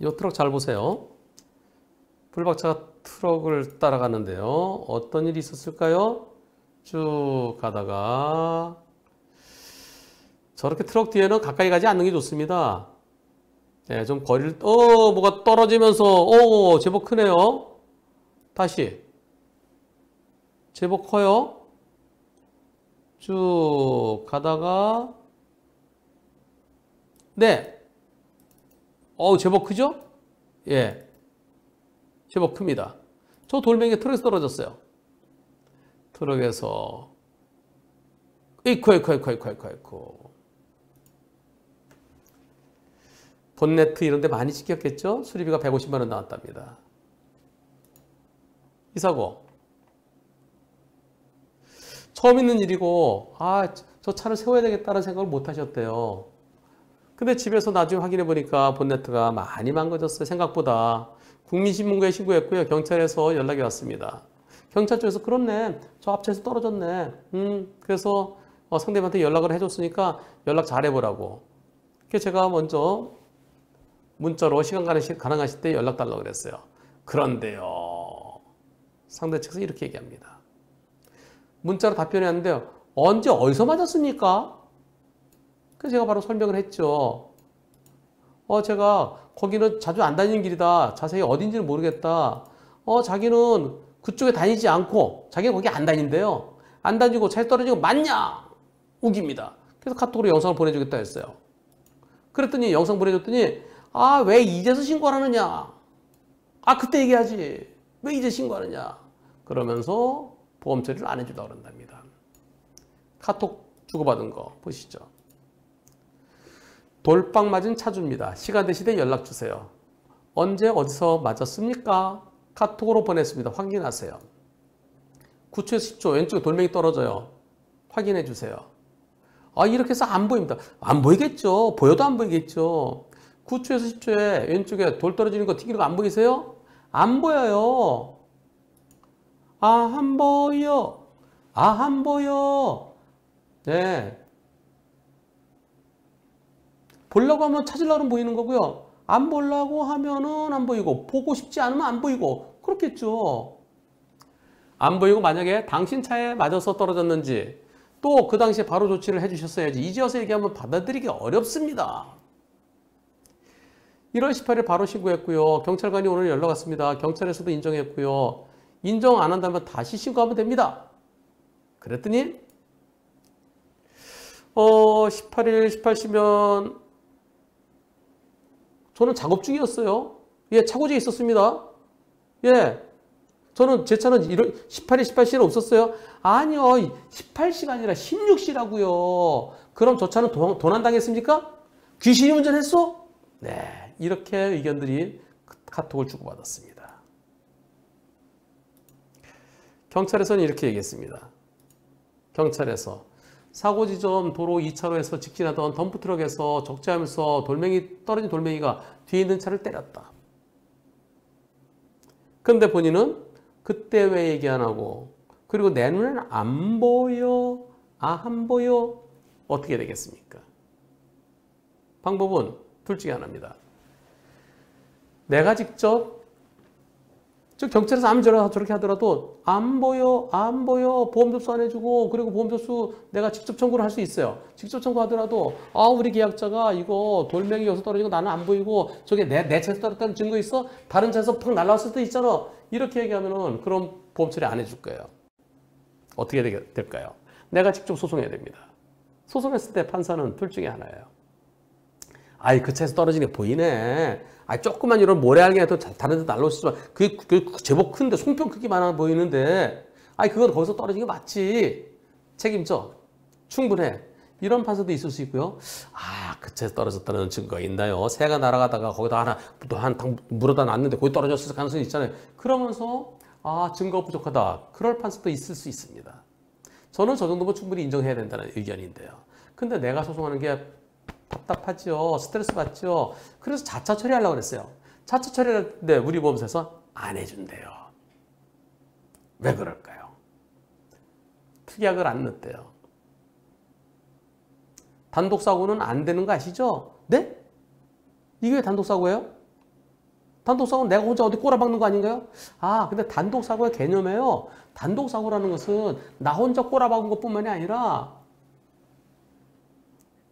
이 트럭 잘 보세요. 불박차가 트럭을 따라가는데요. 어떤 일이 있었을까요? 쭉 가다가 저렇게 트럭 뒤에는 가까이 가지 않는 게 좋습니다. 네, 좀 거리를 어 뭐가 떨어지면서 어 제법 크네요. 다시 제법 커요. 쭉 가다가 네. 어 제법 크죠? 예. 제법 큽니다. 저 돌멩이가 트럭에서 떨어졌어요. 트럭에서 이코 이코 이코 이코 이코 이코 본네트 이런 데 많이 찍혔겠죠? 수리비가 150만 원 나왔답니다. 이 사고 처음 있는 일이고 아 저 차를 세워야 되겠다는 생각을 못 하셨대요. 근데 집에서 나중에 확인해 보니까 본네트가 많이 망가졌어요. 생각보다. 국민신문고에 신고했고요. 경찰에서 연락이 왔습니다. 경찰 쪽에서 그렇네. 저 앞차에서 떨어졌네. 음, 그래서 어, 상대방한테 연락을 해줬으니까 연락 잘 해보라고. 그래서 제가 먼저 문자로 시간 가능하실 때 연락 달라고 그랬어요. 그런데요. 상대 측에서 이렇게 얘기합니다. 문자로 답변했는데 언제 어디서 맞았습니까? 그래서 제가 바로 설명을 했죠. 어, 제가 거기는 자주 안 다니는 길이다. 자세히 어딘지는 모르겠다. 어, 자기는 그쪽에 다니지 않고 자기가 거기 안 다닌대요. 안 다니고 차에 떨어지고 맞냐? 우깁니다. 그래서 카톡으로 영상을 보내주겠다 했어요. 그랬더니 영상 보내줬더니 아, 왜 이제서 신고를 하느냐? 아, 그때 얘기하지. 왜 이제 신고하느냐? 그러면서 보험 처리를 안 해주다 그런답니다. 카톡 주고받은 거 보시죠. 돌빵 맞은 차주입니다. 시간 되시되 연락 주세요. 언제 어디서 맞았습니까? 카톡으로 보냈습니다. 확인하세요. 9초에서 10초 왼쪽에 돌멩이 떨어져요. 확인해 주세요. 아 이렇게 해서 안 보입니다. 안 보이겠죠. 보여도 안 보이겠죠. 9초에서 10초에 왼쪽에 돌 떨어지는 거 튀기는 거 안 보이세요? 안 보여요. 아 안 보여. 아 안 보여. 네. 보려고 하면 찾으려고 보이는 거고요. 안 보려고 하면은 안 보이고 보고 싶지 않으면 안 보이고 그렇겠죠. 안 보이고 만약에 당신 차에 맞아서 떨어졌는지 또 그 당시에 바로 조치를 해주셨어야지 이제 와서 얘기하면 받아들이기 어렵습니다. 1월 18일 바로 신고했고요. 경찰관이 오늘 연락 왔습니다. 경찰에서도 인정했고요. 인정 안 한다면 다시 신고하면 됩니다. 그랬더니 어 18일 18시면 저는 작업 중이었어요. 예, 차고지에 있었습니다. 예. 저는 제 차는 18일, 18시는 없었어요. 아니요. 18시가 아니라 16시라고요. 그럼 저 차는 도, 도난당했습니까? 귀신이 운전했어? 네. 이렇게 의견들이 카톡을 주고받았습니다. 경찰에서는 이렇게 얘기했습니다. 경찰에서 사고 지점 도로 2차로에서 직진하던 덤프트럭에서 적재하면서 돌멩이 떨어진 돌멩이가 뒤에 있는 차를 때렸다. 근데 본인은 그때 왜 얘기 안 하고 그리고 내 눈에는 안 보여 아 안 보여 어떻게 되겠습니까? 방법은 둘 중에 하나입니다. 내가 직접 즉 경찰에서 아무리 저렇게 하더라도 안 보여 안 보여 보험 접수 안 해주고 그리고 보험 접수 내가 직접 청구를 할 수 있어요. 직접 청구하더라도 아 우리 계약자가 이거 돌멩이 여기서 떨어지고 나는 안 보이고 저게 내, 내 차에서 떨어졌다는 증거 있어? 다른 차에서 팍 날라왔을 수도 있잖아. 이렇게 얘기하면은 그럼 보험 처리 안 해줄 거예요. 어떻게 될까요? 내가 직접 소송해야 됩니다. 소송했을 때 판사는 둘 중에 하나예요. 아이 그 차에서 떨어지는 게 보이네. 아 조그만 이런 모래알갱이도 다른 데 날라오시지만 그게, 그게 제법 큰데 송편 크기만 보이는데 아이 그건 거기서 떨어진 게 맞지. 책임져. 충분해. 이런 판사도 있을 수 있고요. 아, 그 차에서 떨어졌다는 증거 있나요? 새가 날아가다가 거기다 하나 또한 물어다 놨는데 거기 떨어졌을 가능성이 있잖아요. 그러면서 아, 증거 부족하다. 그럴 판사도 있을 수 있습니다. 저는 저 정도면 충분히 인정해야 된다는 의견인데요. 근데 내가 소송하는 게 답답하죠. 스트레스 받죠. 그래서 자차 처리하려고 그랬어요. 자차 처리하는데 우리 보험사에서 안 해준대요. 왜 그럴까요? 특약을 안 넣대요. 단독사고는 안 되는 거 아시죠? 네? 이게 왜 단독사고예요? 단독 사고는 내가 혼자 어디 꼬라박는 거 아닌가요? 아, 근데 단독 사고의 개념에요. 단독 사고라는 것은 나 혼자 꼬라박은 것뿐만이 아니라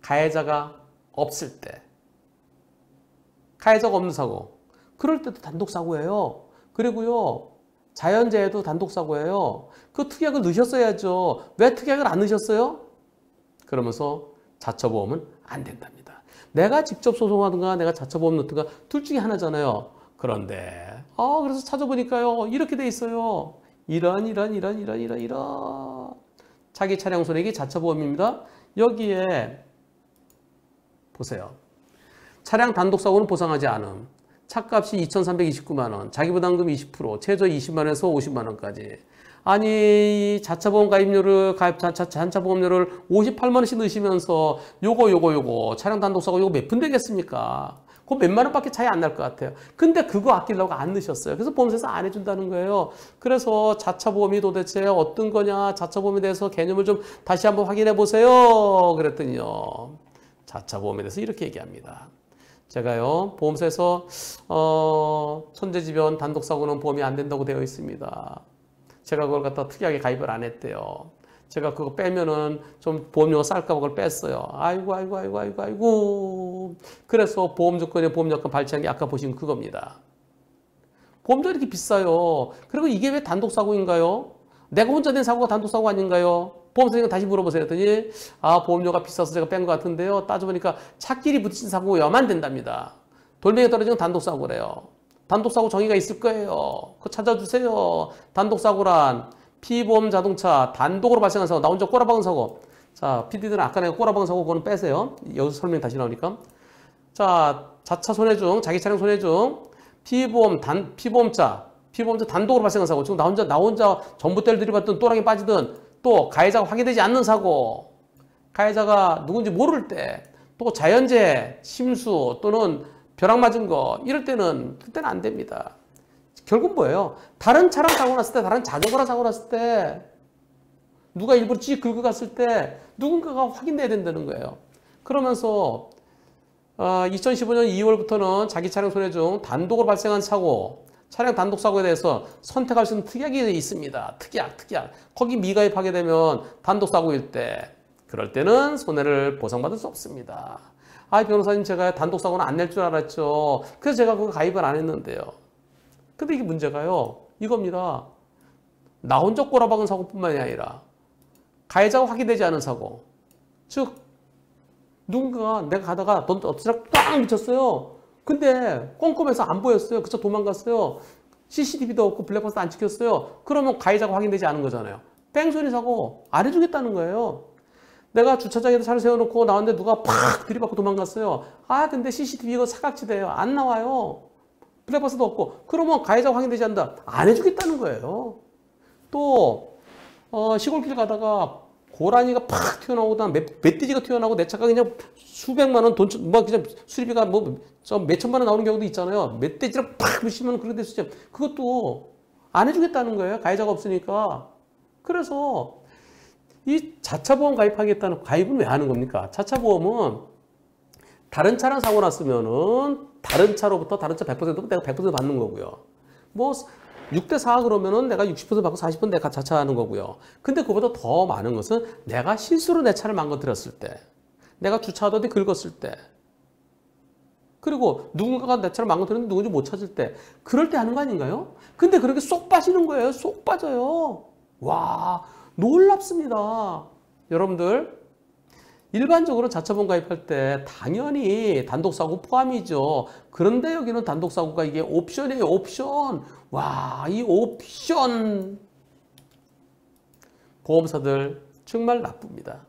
가해자가 없을 때, 가해자가 없는 사고, 그럴 때도 단독 사고예요. 그리고요, 자연재해도 단독 사고예요. 그 특약을 넣으셨어야죠. 왜 특약을 안 넣으셨어요? 그러면서 자처보험은 안 된답니다. 내가 직접 소송하든가 내가 자처보험 넣든가 둘 중에 하나잖아요. 그런데 아 그래서 찾아보니까요 이렇게 돼 있어요. 이런 이런 이런 이런 이런 이런 자기 차량 손해기 자처보험입니다. 여기에 보세요. 차량 단독 사고는 보상하지 않음. 차값이 2,329만 원, 자기 부담금 20%, 최저 20만 원에서 50만 원까지. 아니 자차 보험 가입료를 가입 자차 자차 보험료를 58만 원씩 넣으시면서 요거 요거 요거 차량 단독 사고 요거 몇 푼 되겠습니까? 그 몇만 원밖에 차이 안 날 것 같아요. 근데 그거 아끼려고 안 넣으셨어요. 그래서 보험사에서 안 해준다는 거예요. 그래서 자차 보험이 도대체 어떤 거냐, 자차 보험에 대해서 개념을 좀 다시 한번 확인해 보세요. 그랬더니요. 자차보험에 대해서 이렇게 얘기합니다. 제가요 보험사에서 어, 천재지변 단독사고는 보험이 안 된다고 되어 있습니다. 제가 그걸 갖다 특이하게 가입을 안 했대요. 제가 그거 빼면은 좀 보험료가 쌀까 봐 그걸 뺐어요. 아이고 아이고 아이고 아이고 아이고. 그래서 보험 조건에 보험 요건 발치한 게 아까 보신 그겁니다. 보험도 이렇게 비싸요. 그리고 이게 왜 단독 사고인가요? 내가 혼자 낸 사고가 단독 사고 아닌가요? 보험사님 다시 물어보세요. 했더니 아 보험료가 비싸서 제가 뺀 것 같은데요. 따져보니까 차끼리 부딪힌 사고 여만 된답니다. 돌멩이 떨어지는 단독 사고래요. 단독 사고 정의가 있을 거예요. 그거 찾아주세요. 단독 사고란 피보험 자동차 단독으로 발생한 사고, 나 혼자 꼬라박은 사고. 자, PD들은 아까 내가 꼬라박은 사고 그거는 빼세요. 여기서 설명 다시 나오니까. 자, 자차 손해중, 자기 차량 손해중, 피보험 단 피보험자, 피보험자 단독으로 발생한 사고. 지금 나 혼자 나 혼자 전봇대를 들이받던 또랑이 빠지든 또 가해자가 확인되지 않는 사고, 가해자가 누군지 모를 때, 또 자연재해, 침수 또는 벼락 맞은 거 이럴 때는 그때는 안 됩니다. 결국 뭐예요? 다른 차랑 사고 났을 때, 다른 자전거랑 사고 났을 때, 누가 일부러 찌 긁고 갔을 때 누군가가 확인돼야 된다는 거예요. 그러면서 어, 2015년 2월부터는 자기 차량 손해 중 단독으로 발생한 사고, 차량 단독 사고에 대해서 선택할 수 있는 특약이 있습니다. 특약, 특약. 거기 미가입하게 되면 단독 사고일 때, 그럴 때는 손해를 보상받을 수 없습니다. 아, 변호사님 제가 단독 사고는 안 낼 줄 알았죠. 그래서 제가 그거 가입을 안 했는데요. 근데 이게 문제가요. 이겁니다. 나 혼자 꼬라박은 사고뿐만이 아니라 가해자가 확인되지 않은 사고. 즉 누군가가 내가 가다가 넌 엎드려 꽉 미쳤어요. 근데 꼼꼼해서 안 보였어요. 그쵸 도망갔어요. CCTV도 없고 블랙박스 안 찍혔어요. 그러면 가해자가 확인되지 않은 거잖아요. 뺑소니 사고 안 해주겠다는 거예요. 내가 주차장에다 차를 세워놓고 나왔는데 누가 팍 들이받고 도망갔어요. 아 근데 CCTV 이거 사각지대예요. 안 나와요. 블랙박스도 없고 그러면 가해자가 확인되지 않는다. 안 해주겠다는 거예요. 또 어, 시골길 가다가 고라니가 팍 튀어나오다 멧, 멧돼지가 튀어나오고 내 차가 그냥 수백만 원 돈, 뭐 그냥 수리비가 뭐 몇 천만 원 나오는 경우도 있잖아요. 멧돼지를 팍 부시면 그렇게 될수 있죠. 그것도 안 해주겠다는 거예요. 가해자가 없으니까. 그래서 이 자차 보험 가입하겠다는 가입은 왜 하는 겁니까? 자차 보험은 다른 차랑 사고 났으면은 다른 차로부터 다른 차 100% 내가 100% 받는 거고요. 뭐 6대 4 그러면은 내가 60% 받고 40% 내가 자차하는 거고요. 근데 그보다 더 많은 것은 내가 실수로 내 차를 망가뜨렸을 때, 내가 주차하던 데 긁었을 때, 그리고 누군가가 내 차를 망가뜨렸는데 누군지 못 찾을 때, 그럴 때 하는 거 아닌가요? 근데 그렇게 쏙 빠지는 거예요. 쏙 빠져요. 와, 놀랍습니다. 여러분들, 일반적으로 자차보험 가입할 때 당연히 단독사고 포함이죠. 그런데 여기는 단독사고가 이게 옵션이에요. 옵션. 와, 이 옵션. 보험사들 정말 나쁩니다.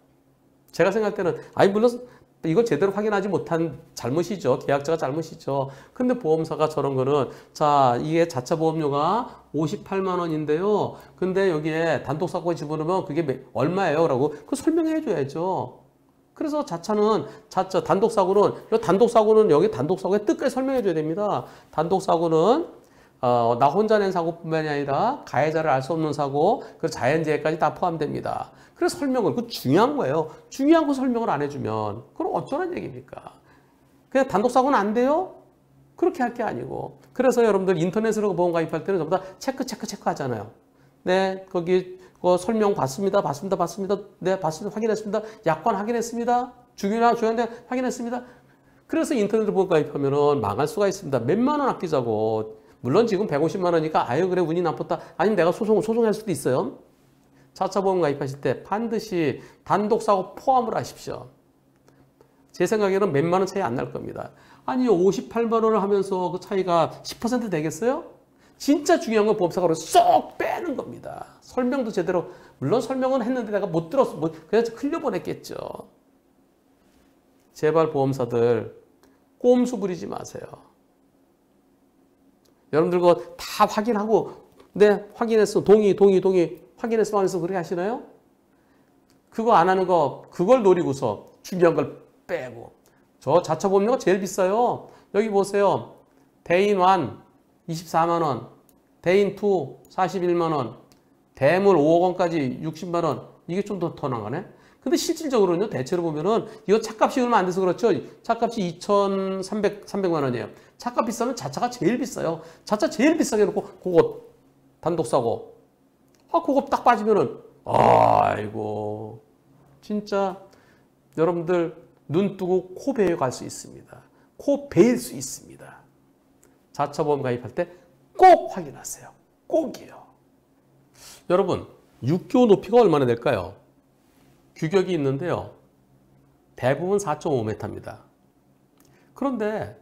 제가 생각할 때는, 아니, 물론 이걸 제대로 확인하지 못한 잘못이죠. 계약자가 잘못이죠. 근데 보험사가 저런 거는 자 이게 자차 보험료가 58만 원인데요. 근데 여기에 단독 사고에 집어넣으면 그게 얼마예요? 라고 그 설명해 줘야죠. 그래서 자차는 자차 단독 사고는 단독 사고는 여기 단독 사고의 뜻까지 설명해 줘야 됩니다. 단독 사고는 어, 나 혼자 낸 사고뿐만이 아니라 가해자를 알 수 없는 사고, 그 자연재해까지 다 포함됩니다. 그래서 설명을, 그 중요한 거예요. 중요한 거 설명을 안 해주면, 그럼 어쩌란 얘기입니까? 그냥 단독 사고는 안 돼요? 그렇게 할 게 아니고. 그래서 여러분들 인터넷으로 보험 가입할 때는 전부 다 체크, 체크, 체크 하잖아요. 네, 거기 그 설명 봤습니다. 봤습니다. 봤습니다. 네, 봤습니다. 확인했습니다. 약관 확인했습니다. 중요한, 중요한데 확인했습니다. 그래서 인터넷으로 보험 가입하면은 망할 수가 있습니다. 몇만 원 아끼자고. 물론 지금 150만 원이니까 아유 그래 운이 나빴다. 아니면 내가 소송 소송할 수도 있어요. 자차 보험 가입하실 때 반드시 단독 사고 포함을 하십시오. 제 생각에는 몇만 원 차이 안 날 겁니다. 아니요 58만 원을 하면서 그 차이가 10% 되겠어요? 진짜 중요한 건 보험사고를 쏙 빼는 겁니다. 설명도 제대로 물론 설명은 했는데 내가 못 들었어. 뭐 그냥 흘려보냈겠죠. 제발 보험사들 꼼수 부리지 마세요. 여러분들 그거 다 확인하고 네 확인했어 동의 동의 동의 확인했어 하면서 그렇게 하시나요? 그거 안 하는 거 그걸 노리고서 중요한 걸 빼고 저 자차 보험료가 제일 비싸요. 여기 보세요. 대인 1 24만 원, 대인 2 41만 원, 대물 5억 원까지 60만 원 이게 좀 더 더 나가네. 근데 실질적으로는요, 대체로 보면은, 이거 차값이 얼마 안 돼서 그렇죠. 차값이 2,300, 300만 원이에요. 차값 비싸면 자차가 제일 비싸요. 자차 제일 비싸게 놓고, 그거 단독 사고. 아, 그거 딱 빠지면은, 아이고. 진짜, 여러분들, 눈 뜨고 코 베어 갈 수 있습니다. 코 베일 수 있습니다. 자차 보험 가입할 때 꼭 확인하세요. 꼭이요. 여러분, 6개월 높이가 얼마나 될까요? 규격이 있는데요. 대부분 4.5m입니다. 그런데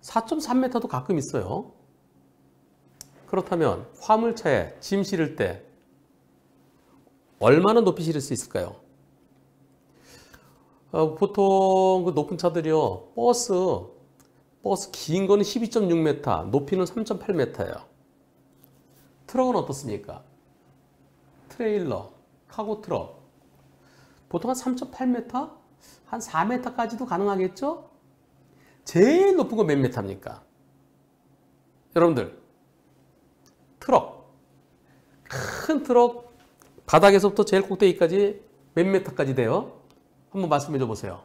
4.3m도 가끔 있어요. 그렇다면 화물차에 짐 실을 때 얼마나 높이 실을 수 있을까요? 어, 보통 그 높은 차들이요. 버스, 버스 긴 거는 12.6m, 높이는 3.8m예요. 트럭은 어떻습니까? 트레일러, 카고 트럭. 보통 한 3.8m? 한 4m까지도 가능하겠죠? 제일 높은 건 몇 m입니까? 여러분들, 트럭. 큰 트럭, 바닥에서부터 제일 꼭대기까지 몇 m까지 돼요? 한번 말씀해 줘 보세요.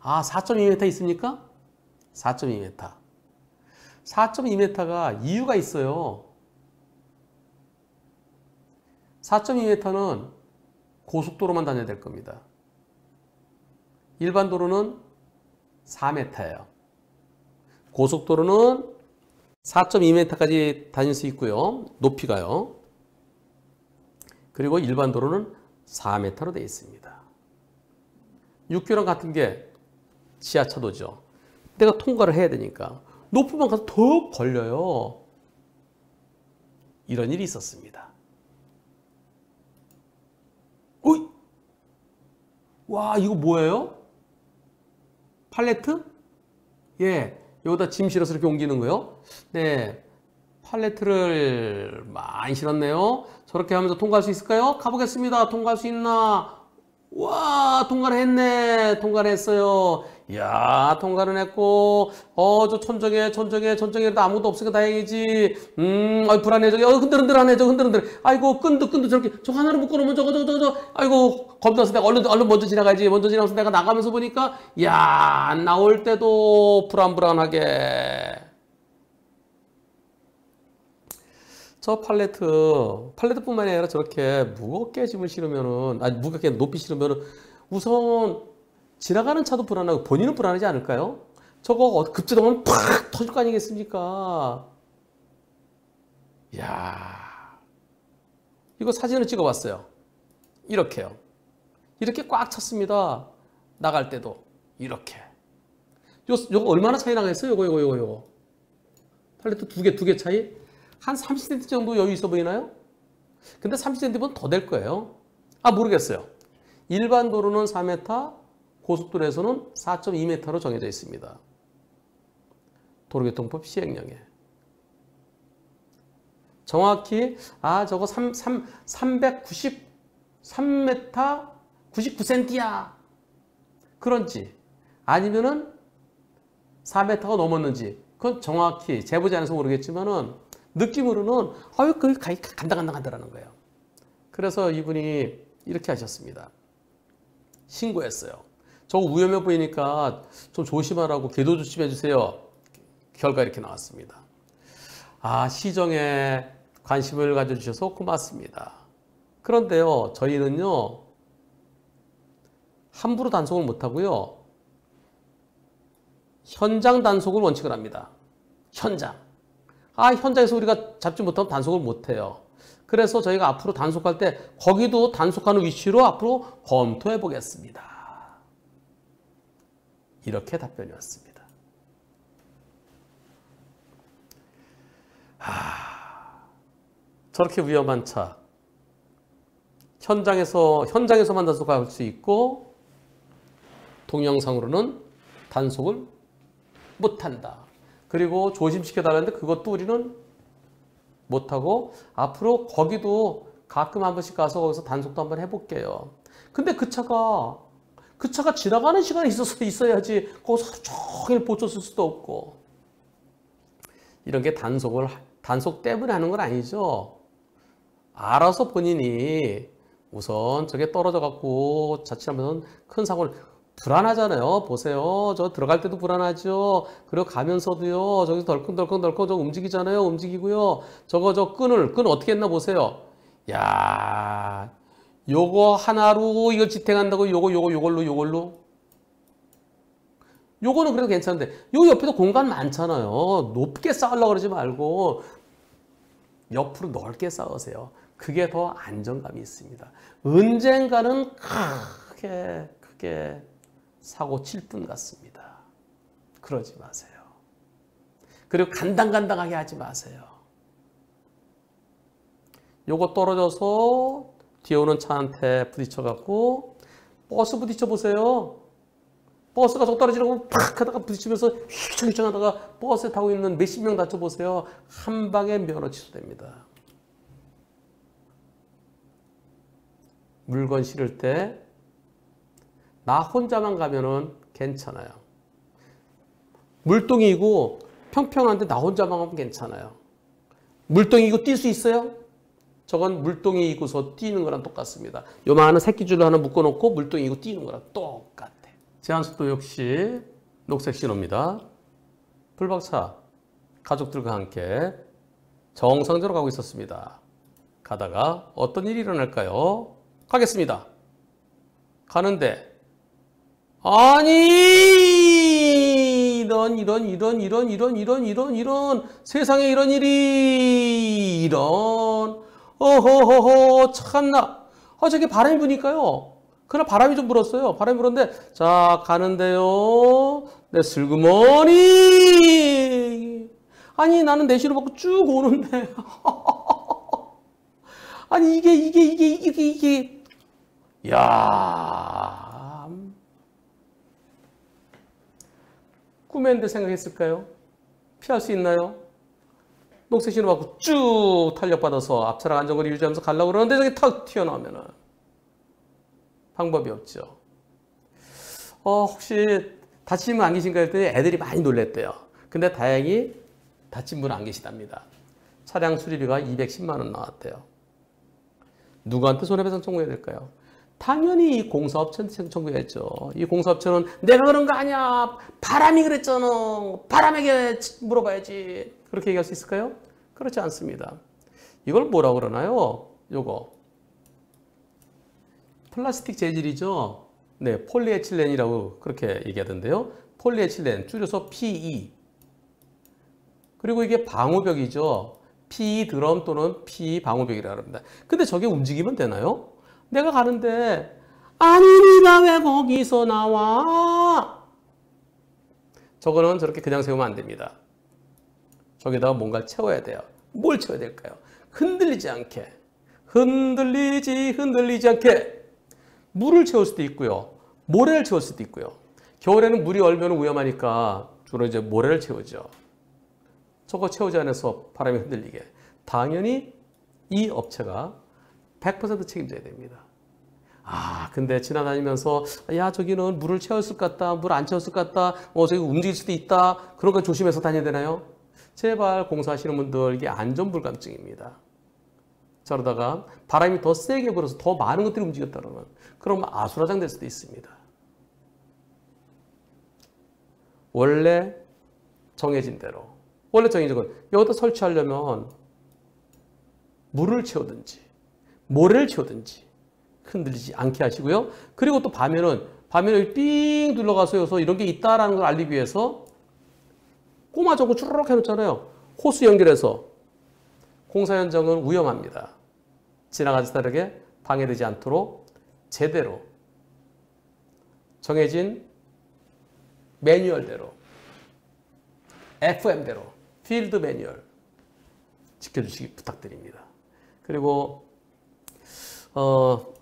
아, 4.2m 있습니까? 4.2m. 4.2m가 이유가 있어요. 4.2m는 고속도로만 다녀야 될 겁니다. 일반 도로는 4m예요. 고속도로는 4.2m까지 다닐 수 있고요. 높이가요. 그리고 일반 도로는 4m로 되어 있습니다. 육교랑 같은 게 지하차도죠. 내가 통과를 해야 되니까 높으면 가서 더 걸려요. 이런 일이 있었습니다. 어이? 와, 이거 뭐예요? 팔레트? 예, 여기다 짐 실어서 이렇게 옮기는 거요. 네, 팔레트를 많이 실었네요. 저렇게 하면서 통과할 수 있을까요? 가보겠습니다. 통과할 수 있나? 와, 통과를 했네. 통과를 했어요. 이야, 통과를 했고, 어, 저 천정에, 천정에, 천정에도 아무도 없으니까 다행이지. 음, 아 불안해. 저기, 어, 흔들흔들하네. 저 흔들흔들. 아이고, 끈도, 끈도 저렇게, 저 하나를 묶어놓으면 저거, 저거, 저거, 아이고, 겁나서 내가 얼른, 얼른 먼저 지나가야지. 먼저 지나가서 내가 나가면서 보니까, 야, 나올 때도 불안불안하게. 저 팔레트, 팔레트뿐만이 아니라 저렇게 무겁게 짐을 실으면은, 아니, 무겁게 높이 실으면은, 우선 지나가는 차도 불안하고 본인은 불안하지 않을까요? 저거 급제동하면 팍 터질 거 아니겠습니까? 이야, 이거 사진을 찍어봤어요. 이렇게요. 이렇게 꽉 찼습니다. 나갈 때도 이렇게. 요, 요거 얼마나 차이 나겠어요? 요거, 요거, 요거, 요거. 팔레트 두 개, 두 개 차이? 한 30cm 정도 여유 있어 보이나요? 근데 30cm보다 더될 거예요. 아, 모르겠어요. 일반 도로는 4m, 고속도로에서는 4.2m로 정해져 있습니다. 도로교통법 시행령에. 정확히 아 저거 3, 3, 393m 99cm야 그런지 아니면은 4m가 넘었는지 그건 정확히 재보지 않아서 모르겠지만은 느낌으로는 아유 그 간다 간다 간다라는 거예요. 그래서 이분이 이렇게 하셨습니다. 신고했어요. 저거 위험해 보이니까 좀 조심하라고 계도 조심해 주세요. 결과 이렇게 나왔습니다. 아, 시정에 관심을 가져주셔서 고맙습니다. 그런데요, 저희는요, 함부로 단속을 못하고요, 현장 단속을 원칙을 합니다. 현장. 아, 현장에서 우리가 잡지 못하면 단속을 못해요. 그래서 저희가 앞으로 단속할 때 거기도 단속하는 위치로 앞으로 검토해 보겠습니다. 이렇게 답변이 왔습니다. 하, 저렇게 위험한 차. 현장에서, 현장에서만 단속할 수 있고, 동영상으로는 단속을 못한다. 그리고 조심시켜달라는데 그것도 우리는 못하고 앞으로 거기도 가끔 한 번씩 가서 거기서 단속도 한번 해볼게요. 근데 그 차가 그 차가 지나가는 시간이 있어서 있어야지 거기서 종일 보초쓸 수도 없고 이런 게 단속을 단속 때문에 하는 건 아니죠. 알아서 본인이 우선 저게 떨어져 갖고 자칫하면 큰 사고를 불안하잖아요. 보세요. 저 들어갈 때도 불안하죠. 그리고 가면서도요. 저기서 덜컹덜컹 덜컹 저 움직이잖아요. 움직이고요. 저거 저 끈을 끈 어떻게 했나 보세요. 야, 요거 하나로 이걸 지탱한다고 요거 요거 요걸로 요걸로 요거는 그래도 괜찮은데 요 옆에도 공간 많잖아요. 높게 쌓으려고 그러지 말고 옆으로 넓게 쌓으세요. 그게 더 안정감이 있습니다. 언젠가는 크게 크게 사고 칠 분 같습니다. 그러지 마세요. 그리고 간당간당하게 하지 마세요. 요거 떨어져서 뒤에 오는 차한테 부딪혀갖고 버스 부딪혀 보세요. 버스가 저 떨어지려고 팍 하다가 부딪히면서 휘청휘청 하다가 버스에 타고 있는 몇십 명 다쳐보세요. 한 방에 면허 취소됩니다. 물건 실을 때 나 혼자만 가면은 괜찮아요. 물동이고 평평한데 나 혼자만 가면 괜찮아요. 물동이고 뛸 수 있어요? 저건 물동이고서 뛰는 거랑 똑같습니다. 요만한 새끼줄로 하나 묶어놓고 물동이고 뛰는 거랑 똑같아. 제한속도 역시 녹색 신호입니다. 불박차 가족들과 함께 정상적으로 가고 있었습니다. 가다가 어떤 일이 일어날까요? 가겠습니다. 가는데 아니 이런 이런 이런 이런 이런 이런 이런 이런 세상에 이런 일이 이런 어허허허 참나. 아 저기 바람이 부니까요. 그날 바람이 좀 불었어요. 바람이 불었는데 자 가는데요. 내 슬그머니. 아니 나는 내시로 받고 쭉 오는데. 아니 이게 이게 이게 이게 이게. 야. 꿈했는데 생각했을까요? 피할 수 있나요? 녹색 신호 받고 쭉 탄력받아서 앞차랑 안전거리 유지하면서 가려고 그러는데 저기 탁 튀어나오면은 방법이 없죠. 어, 혹시 다친 분 안 계신가 했더니 애들이 많이 놀랬대요. 근데 다행히 다친 분은 안 계시답니다. 차량 수리비가 210만 원 나왔대요. 누구한테 손해배상 청구해야 될까요? 당연히 이 공사업체한테 청구했죠. 이 공사업체는 내가 그런 거 아니야. 바람이 그랬잖아. 바람에게 물어봐야지. 그렇게 얘기할 수 있을까요? 그렇지 않습니다. 이걸 뭐라 그러나요? 요거. 플라스틱 재질이죠. 네, 폴리에틸렌이라고 그렇게 얘기하던데요. 폴리에틸렌 줄여서 PE. 그리고 이게 방호벽이죠. PE 드럼 또는 PE 방호벽이라고 합니다. 근데 저게 움직이면 되나요? 내가 가는데 아니 네가 왜 거기서 나와? 저거는 저렇게 그냥 세우면 안 됩니다. 저기다가 뭔가를 채워야 돼요. 뭘 채워야 될까요? 흔들리지 않게. 흔들리지 흔들리지 않게. 물을 채울 수도 있고요. 모래를 채울 수도 있고요. 겨울에는 물이 얼면 위험하니까 주로 이제 모래를 채우죠. 저거 채우지 않아서 바람이 흔들리게. 당연히 이 업체가 100% 책임져야 됩니다. 아, 근데 지나다니면서 야 저기는 물을 채웠을 것 같다, 물 안 채웠을 것 같다, 어 저기 움직일 수도 있다. 그런 거 조심해서 다녀야 되나요? 제발 공사하시는 분들 이게 안전불감증입니다. 저러다가 바람이 더 세게 불어서 더 많은 것들이 움직였다 그러면 그럼 아수라장 될 수도 있습니다. 원래 정해진 대로 원래 정해진 건 여기다 설치하려면 물을 채우든지 모래를 채우든지 흔들리지 않게 하시고요. 그리고 또 밤에는 밤에는 삥 둘러가서 이런 게 있다라는 걸 알리기 위해서 꼬마 저거 쭈르륵 해놓잖아요. 호수 연결해서 공사 현장은 위험합니다. 지나가지 다르게 방해되지 않도록 제대로 정해진 매뉴얼대로 FM대로 필드 매뉴얼 지켜주시기 부탁드립니다. 그리고 어,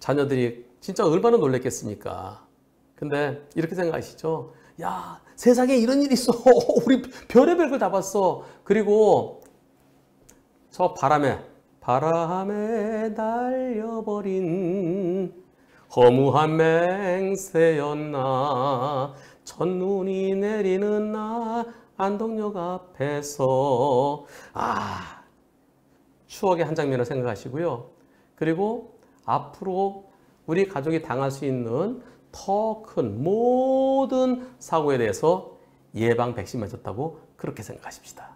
자녀들이 진짜 얼마나 놀랬겠습니까? 근데 이렇게 생각하시죠? 야, 세상에 이런 일이 있어. 우리 별의별 걸 다 봤어. 그리고 저 바람에, 바람에 날려버린 허무한 맹세였나. 첫눈이 내리는 나 안동역 앞에서. 아, 추억의 한 장면을 생각하시고요. 그리고 앞으로 우리 가족이 당할 수 있는 더 큰 모든 사고에 대해서 예방 백신 맞았다고 그렇게 생각하십시다.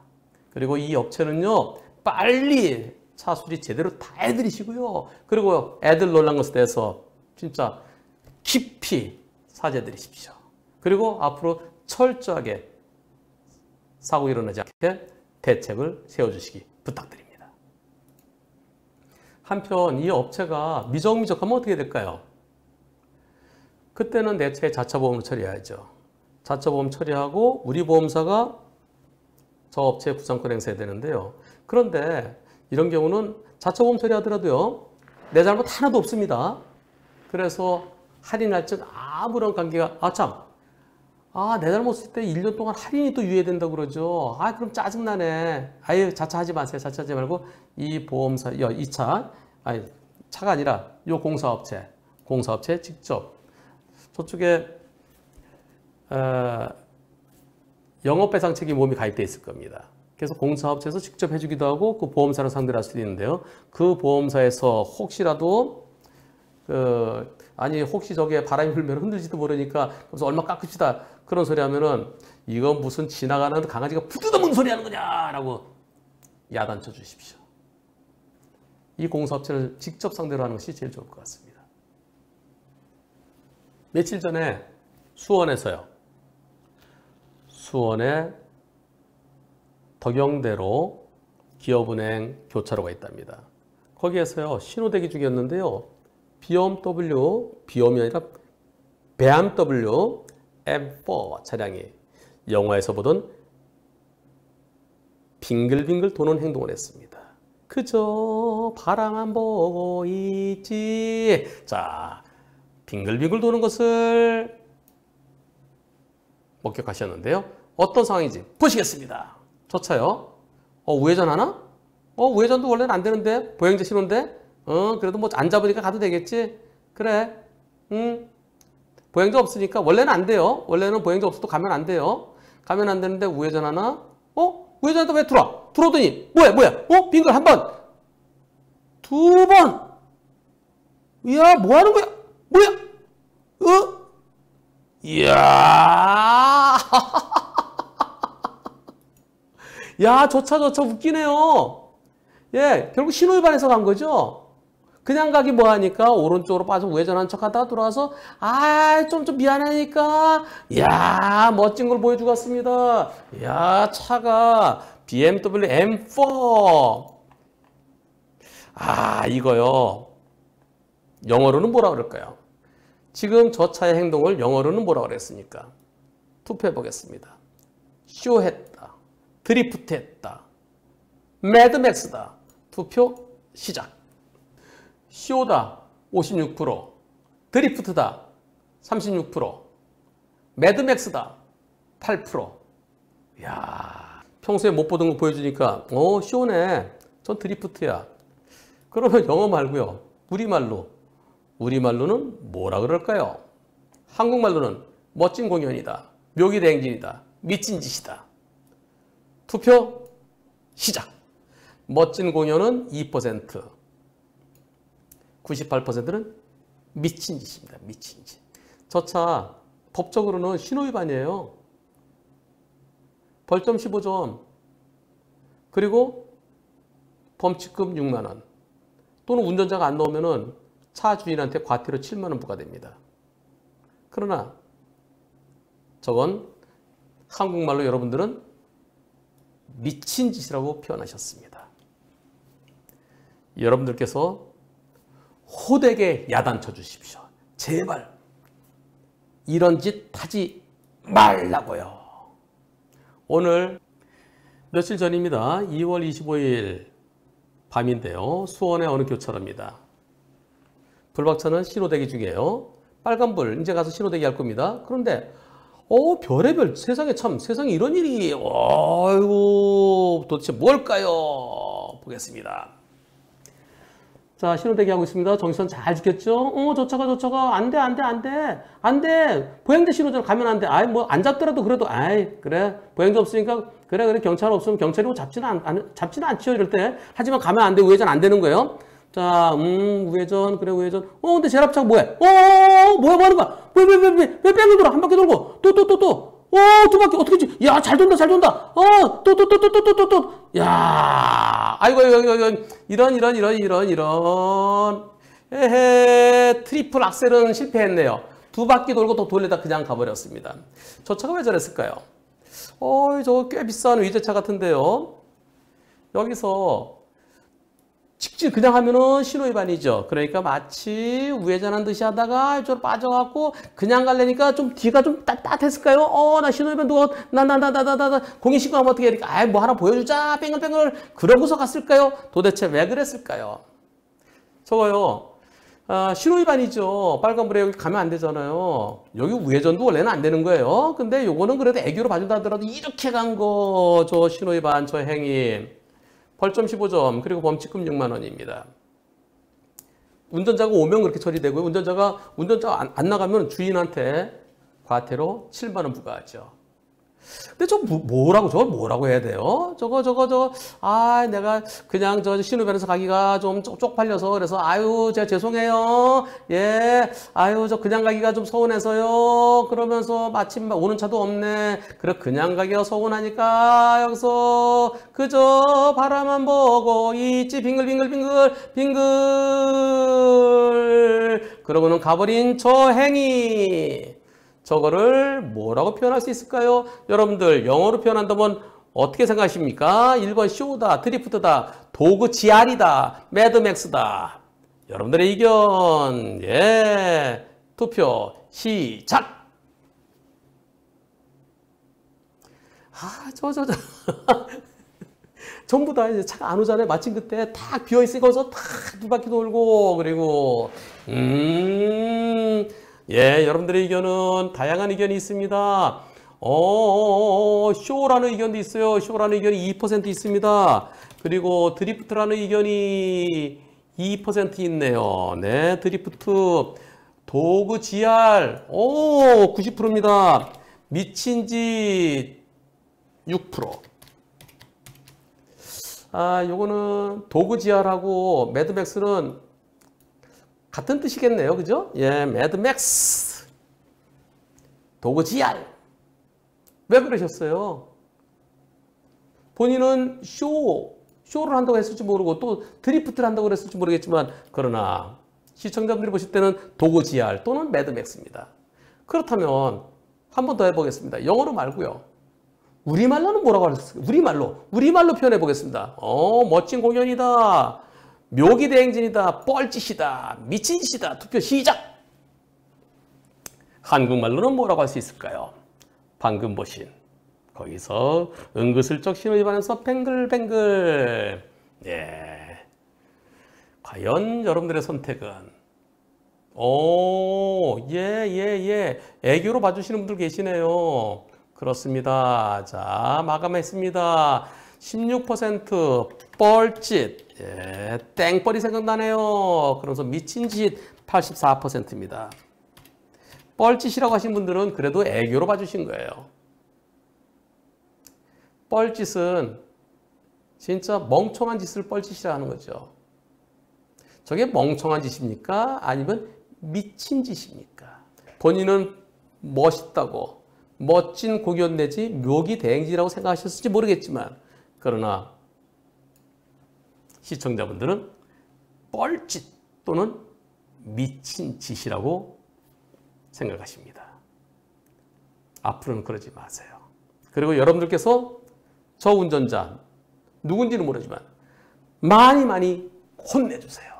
그리고 이 업체는요, 빨리 차 수리 제대로 다 해드리시고요. 그리고 애들 놀란 것에 대해서 진짜 깊이 사죄드리십시오. 그리고 앞으로 철저하게 사고 일어나지 않게 대책을 세워주시기 부탁드립니다. 한편 이 업체가 미적미적하면 어떻게 될까요? 그때는 내 차에 자차 보험을 처리해야죠. 자차 보험 처리하고 우리 보험사가 저 업체에 부상권 행사해야 되는데요. 그런데 이런 경우는 자차 보험 처리하더라도요. 내 잘못 하나도 없습니다. 그래서 할인할 적 아무런 관계가 아 참. 아, 내 잘못 쓸 때 1년 동안 할인이 또 유예된다고 그러죠. 아, 그럼 짜증나네. 아예 자차하지 마세요. 자차하지 말고 이 보험사, 이 차, 아니, 차가 아니라 이 공사업체, 공사업체 직접 저쪽에 어, 영업배상 책임 보험이 가입돼 있을 겁니다. 그래서 공사업체에서 직접 해주기도 하고 그 보험사를 상대로 할 수도 있는데요. 그 보험사에서 혹시라도 그 아니 혹시 저게 바람이 불면 흔들지도 모르니까 그래서 얼마 깎읍시다 그런 소리 하면은 이건 무슨 지나가는 강아지가 부드러운 소리 하는 거냐라고 야단쳐 주십시오. 이 공사업체를 직접 상대로 하는 것이 제일 좋을 것 같습니다. 며칠 전에 수원에서요. 수원에 덕영대로 기업은행 교차로가 있답니다. 거기에서요 신호대기 중이었는데요. BMW, 비염이 아니라 BMW M4 차량이 영화에서 보던 빙글빙글 도는 행동을 했습니다. 그저 바라만 보고 있지. 자, 빙글빙글 도는 것을 목격하셨는데요. 어떤 상황인지 보시겠습니다. 저 차요. 어, 우회전 하나? 어, 우회전도 원래는 안 되는데, 보행자 신호인데? 어, 그래도 뭐 안 잡으니까 가도 되겠지? 그래. 응. 보행자 없으니까, 원래는 안 돼요. 원래는 보행자 없어도 가면 안 돼요. 가면 안 되는데 우회전 하나? 어? 우회전하다 왜 들어와? 들어오더니, 뭐야, 뭐야? 어? 빙글 한 번. 두 번. 이야, 뭐 하는 거야? 뭐야? 어? 이야. 야, 저 차, 저차 웃기네요. 예, 결국 신호위반해서 간 거죠? 그냥 가기 뭐하니까 오른쪽으로 빠져 우회전한 척 하다가 돌아와서 아, 좀, 좀 미안하니까 야 멋진 걸 보여주고 갔습니다. 야, 차가 BMW M4. 아, 이거요. 영어로는 뭐라 그럴까요? 지금 저 차의 행동을 영어로는 뭐라 그랬습니까? 투표해 보겠습니다. 쇼했다. 드리프트했다. 매드맥스다. 투표 시작. 쇼다 56%, 드리프트다 36%, 매드맥스다 8%. 야 평소에 못 보던 거 보여주니까 어 쇼네. 전 드리프트야. 그러면 영어 말고요. 우리말로. 우리말로는 뭐라 그럴까요? 한국말로는 멋진 공연이다. 묘기 대 행진이다. 미친 짓이다. 투표 시작. 멋진 공연은 2%. 98%는 미친 짓입니다. 미친 짓. 저 차 법적으로는 신호위반이에요. 벌점 15점. 그리고 범칙금 6만 원. 또는 운전자가 안 나오면 은 차 주인한테 과태료 7만 원 부과됩니다. 그러나 저건 한국말로 여러분들은 미친 짓이라고 표현하셨습니다. 여러분들께서 호되게 야단쳐 주십시오. 제발 이런 짓 하지 말라고요. 오늘 며칠 전입니다. 2월 25일 밤인데요. 수원의 어느 교차로입니다. 불박차는 신호대기 중이에요. 빨간불 이제 가서 신호대기 할 겁니다. 그런데 어 별의별 세상에 참 세상에 이런 일이 어이구 도대체 뭘까요? 보겠습니다. 자 신호대기 하고 있습니다. 정선 잘 지켰죠? 어 저 차가 저 차가 안 돼 안 돼 안 돼 안 돼 보행자 신호전 가면 안 돼. 아이 뭐 안 잡더라도 그래도 아이 그래 보행자 없으니까 그래 그래 경찰 없으면 경찰이 뭐 잡지는 안, 안 잡지는 않죠 이럴 때 하지만 가면 안 돼 우회전 안 되는 거예요. 자, 음, 우회전, 그래, 우회전. 어, 근데 제랍차가 뭐해? 어, 어, 어, 뭐야, 뭐 하는 거야? 왜, 왜, 왜, 왜, 왜 백을 돌아? 한 바퀴 돌고, 또, 또, 또, 또. 어, 두 바퀴, 어떻게 지? 야, 잘 돈다, 잘 돈다. 어, 또, 또, 또, 또, 또, 또, 또, 또. 야, 아이고, 아이고, 아이고, 아이고. 이런, 이런, 이런, 이런, 이런. 에헤, 트리플 악셀은 실패했네요. 두 바퀴 돌고 또 돌려다 그냥 가버렸습니다. 저 차가 왜 저랬을까요? 어, 저거 꽤 비싼 외제차 같은데요. 여기서 직진 그냥 하면은 신호위반이죠. 그러니까 마치 우회전한 듯이 하다가 이쪽으로 빠져갖고 그냥 갈래니까 좀 뒤가 좀 따뜻했을까요? 어, 나 신호위반 누가, 나, 나, 나, 나, 나, 나, 나, 공익 신고하면 어떻게 해야 아이, 뭐 하나 보여주자. 뱅글뱅글. 그러고서 갔을까요? 도대체 왜 그랬을까요? 저거요. 아, 신호위반이죠. 빨간불에 여기 가면 안 되잖아요. 여기 우회전도 원래는 안 되는 거예요. 근데 요거는 그래도 애교로 봐준다 하더라도 이렇게 간 거, 저 신호위반, 저 행위. 벌점 15점 그리고 범칙금 6만 원입니다. 운전자가 오면 그렇게 처리되고요. 운전자가 운전자가 안, 안 나가면 주인한테 과태료 7만 원 부과하죠. 근데 저 뭐, 라고 저걸 뭐라고 해야 돼요? 저거 저거 저 아 내가 그냥 저 신우변에서 가기가 좀 쪽팔려서 그래서 아유 제가 죄송해요. 예 아유 저 그냥 가기가 좀 서운해서요. 그러면서 마침 오는 차도 없네. 그래 그냥 가기가 서운하니까 여기서 그저 바라만 보고 있지. 빙글빙글빙글 빙글. 그러고는 가버린 저 행위 저거를 뭐라고 표현할 수 있을까요? 여러분들 영어로 표현한다면 어떻게 생각하십니까? 1번 쇼다, 드리프트다, 도구 GR이다, 매드맥스다. 여러분들의 의견, 예, 투표 시작! 아, 저, 저, 저. 전부 다 이제 차가 안 오잖아요. 마침 그때 탁 비어있으니까 거기서 탁두 바퀴 돌고, 그리고, 음, 예, 여러분들의 의견은 다양한 의견이 있습니다. 어, 쇼라는 의견도 있어요. 쇼라는 의견이 2% 있습니다. 그리고 드리프트라는 의견이 2% 있네요. 네, 드리프트. dog GR. 오, 90%입니다. 미친 짓 6%. 아, 요거는 dog GR하고 매드맥스는 같은 뜻이겠네요. 그죠? 예, 매드맥스. GR. 왜 그러셨어요? 본인은 쇼, 쇼를 한다고 했을지 모르고 또 드리프트를 한다고 그랬을지 모르겠지만 그러나 시청자분들이 보실 때는 GR 또는 매드맥스입니다. 그렇다면 한 번 더 해보겠습니다. 영어로 말고요. 우리말로는 뭐라고 하셨을까요? 우리말로. 우리말로 표현해 보겠습니다. 어, 멋진 공연이다. 묘기 대행진이다. 뻘짓이다. 미친 짓이다. 투표 시작! 한국말로는 뭐라고 할 수 있을까요? 방금 보신 거기서 은근슬쩍 신호 위반해서 뱅글뱅글 예. 과연 여러분들의 선택은 오, 예, 예, 예. 애교로 봐주시는 분들 계시네요. 그렇습니다. 자, 마감했습니다. 16% 뻘짓. 예, 땡벌이 생각나네요. 그러면서 미친 짓 84%입니다. 뻘짓이라고 하신 분들은 그래도 애교로 봐주신 거예요. 뻘짓은 진짜 멍청한 짓을 뻘짓이라 하는 거죠. 저게 멍청한 짓입니까? 아니면 미친 짓입니까? 본인은 멋있다고 멋진 공연 내지 묘기 대행지라고 생각하셨을지 모르겠지만 그러나 시청자분들은 뻘짓 또는 미친 짓이라고 생각하십니다. 앞으로는 그러지 마세요. 그리고 여러분들께서 저 운전자 누군지는 모르지만 많이 많이 혼내주세요.